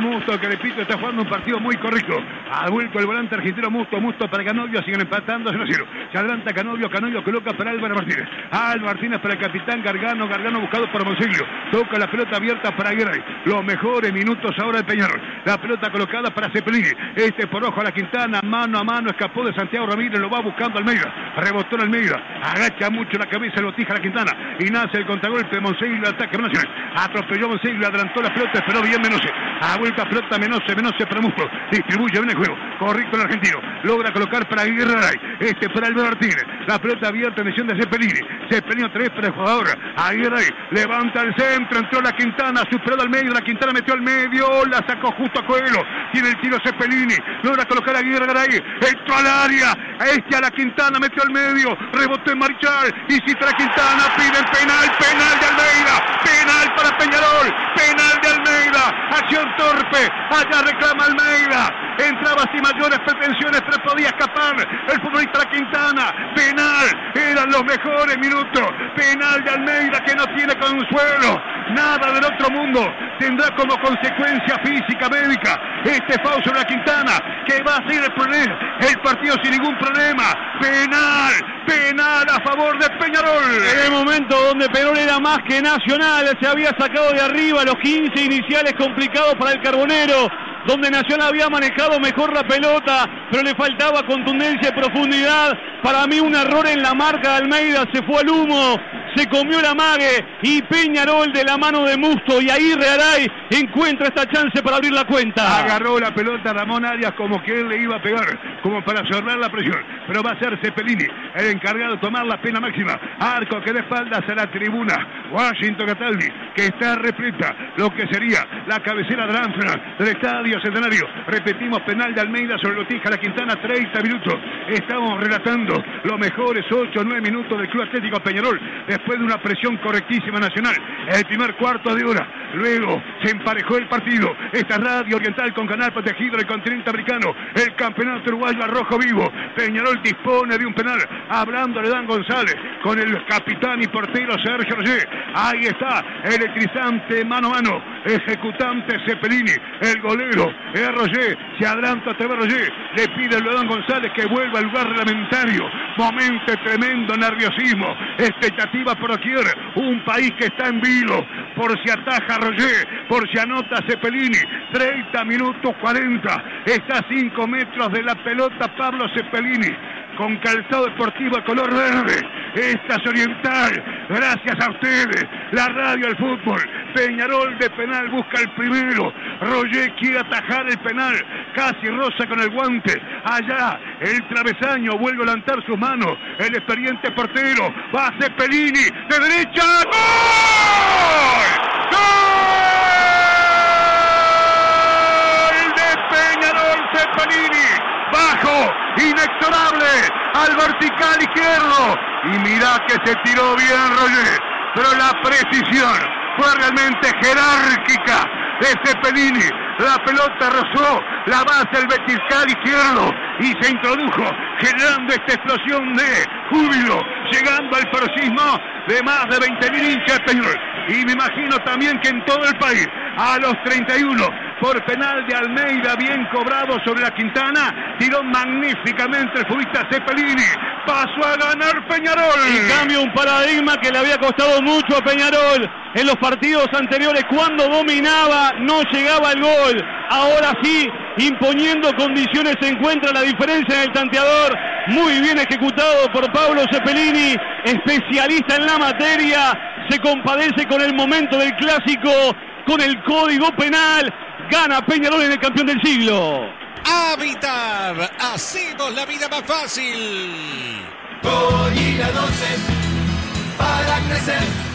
Musto, que repito, está jugando un partido muy correcto. Ha vuelto el volante argentino Musto, Musto para Canovio, siguen empatando 0 0. Se adelanta Canovio, Canovio coloca para Álvaro Martínez. Álvaro Martínez para el capitán Gargano, Gargano buscado por Monseglio. Toca la pelota abierta para Guerrero. Los mejores minutos ahora de Peñarol. La pelota colocada para Cepelini. Este por ojo a la Quintana, mano a mano, escapó de Santiago Ramírez, lo va buscando Almeida. Rebotó en Almeida, agacha mucho la cabeza, lo tija la Quintana. Y nace el contragolpe, Monseglio, ataque Nacional. Atropelló Monseglio, adelantó la pelota, esperó bien Menose. A vuelta pelota Menose, Menose para Musco. Distribuye bien el juego. Correcto el argentino. Logra colocar para Guerrero. Este para Alberto Martínez. La pelota abierta en dirección de Cepelini. Cepelini otra vez para el jugador. Aguirre levanta el centro. Entró la Quintana. Superó al medio. La Quintana metió al medio. La sacó justo a Coelho. Tiene el tiro Cepelini. Logra colocar a Aguirre Garay. Entró al área. Este a la Quintana. Metió al medio. Rebotó en Marichal. Hiciste la Quintana. Piden penal. Penal de Almeida. Penal para Peñarol. Penal de Almeida. Allá reclama Almeida. Entraba sin mayores pretensiones, pero podía escapar el futbolista Quintana. Penal. Eran los mejores minutos. Penal de Almeida que no tiene consuelo. Nada del otro mundo. Tendrá como consecuencia física, médica, este Fausto La Quintana, que va a ser el, el partido sin ningún problema. Penal. Penal a favor de Peñarol. En el momento donde Peñarol era más que nacional, se había sacado de arriba los 15 iniciales complicados para el Carbonero donde Nacional había manejado mejor la pelota, pero le faltaba contundencia y profundidad. Para mí un error en la marca de Almeida, se fue al humo, se comió la mague y Peñarol de la mano de Musto y ahí Realay encuentra esta chance para abrir la cuenta. Agarró la pelota Ramón Arias como que él le iba a pegar, como para cerrar la presión, pero va a ser Cepelini el encargado de tomar la pena máxima. Arco que de espaldas a la tribuna. Washington Cataldi que está repleta lo que sería la cabecera de la del estadio Centenario. Repetimos, penal de Almeida sobre Lotija, la Quintana, 30 minutos. Estamos relatando los mejores 8 o 9 minutos del Club Atlético Peñarol de una presión correctísima nacional. El primer cuarto de hora. Luego se emparejó el partido. Esta radio oriental con canal protegido del continente americano. El campeonato uruguayo a rojo vivo. Peñarol dispone de un penal. Hablando Dan González con el capitán y portero Sergio Roger. Ahí está, electrizante mano a mano. Ejecutante Cepelini, el golero. Es Roger, se adelanta a través Roger. Le pide a Dan González que vuelva al lugar reglamentario. Momento tremendo nerviosismo. Expectativa por doquier. Un país que está en vilo. Por si ataja Roger, por si anota Cepelini. 30 minutos 40. Está a 5 metros de la pelota Pablo Cepelini con calzado deportivo de color verde. Esta es Oriental. Gracias a ustedes. La radio al fútbol. Peñarol de penal busca el primero. Roger quiere atajar el penal. Casi rosa con el guante. Allá el travesaño vuelve a levantar sus manos. El experiente portero. Va a Cepelini. De derecha. ¡Gol! ¡Gol! De Peñarol Cepelini. Bajo. Inexorable. Al vertical izquierdo. Y mira que se tiró bien Roger. Pero la precisión fue realmente jerárquica de Cepelini. La pelota rozó la base del vertical izquierdo y se introdujo generando esta explosión de júbilo, llegando al paroxismo de más de 20.000 hinchas Peñarol. Y me imagino también que en todo el país, a los 31, por penal de Almeida, bien cobrado sobre la Quintana, tiró magníficamente el futbolista Cepelini. Pasó a ganar Peñarol. Y cambia un paradigma que le había costado mucho a Peñarol en los partidos anteriores cuando dominaba, no llegaba el gol. Ahora sí, imponiendo condiciones se encuentra la diferencia en el tanteador. Muy bien ejecutado por Pablo Cepelini, especialista en la materia. Se compadece con el momento del clásico, con el código penal. Gana Peñarol en el campeón del siglo. Habitar, hacemos la vida más fácil. Goyila 12 para crecer